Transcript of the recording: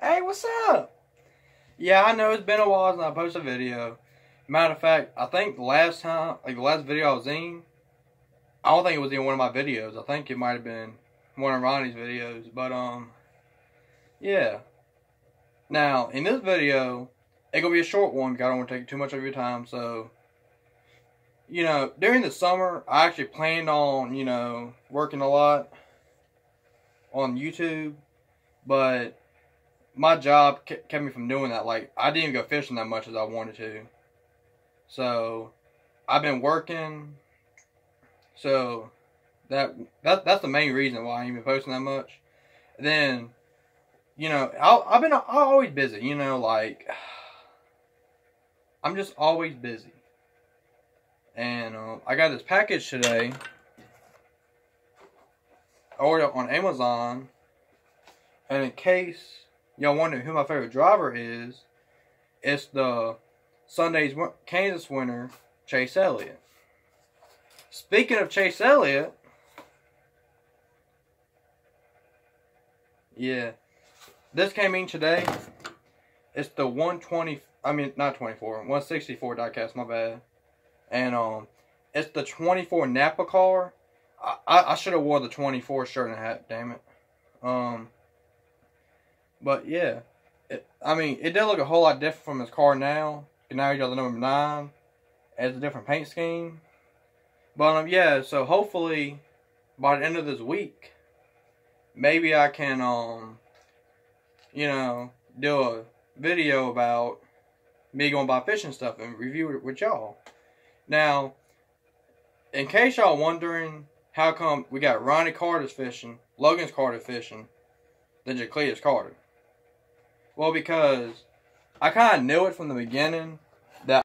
Hey, what's up? Yeah, I know it's been a while since I posted a video. Matter of fact, I think the last time, like the last video I was in, I don't think it was in one of my videos. I think it might have been one of Ronnie's videos. But, um, yeah. Now, in this video, it's going to be a short one because I don't want to take too much of your time. So, you know, during the summer, I actually planned on, you know, working a lot on YouTube. But my job kept me from doing that. Like, I didn't even go fishing that much as I wanted to. So, I've been working. So, that, that that's the main reason why I ain't been posting that much. Then, you know, I, I've been I'm always busy. You know, like, I'm just always busy. And um, I got this package today. I ordered on Amazon. And in case y'all wonder who my favorite driver is, it's the Sunday's Kansas winner, Chase Elliott. Speaking of Chase Elliott, yeah, this came in today. It's the 120, I mean, not 24, 164 diecast, my bad. And, um, it's the 24 Napa car. I, I, I should have wore the 24 shirt and hat, damn it. Um, but yeah, it, I mean, it did look a whole lot different from his car now. And now he got the number nine. as a different paint scheme. But um, yeah, so hopefully by the end of this week, maybe I can um, you know, do a video about me going by fishing stuff and review it with y'all. Now, in case y'all wondering how come we got Ronnie Carter's fishing, Logan's Carter fishing, then Cletus Carter. Well, because I kind of knew it from the beginning that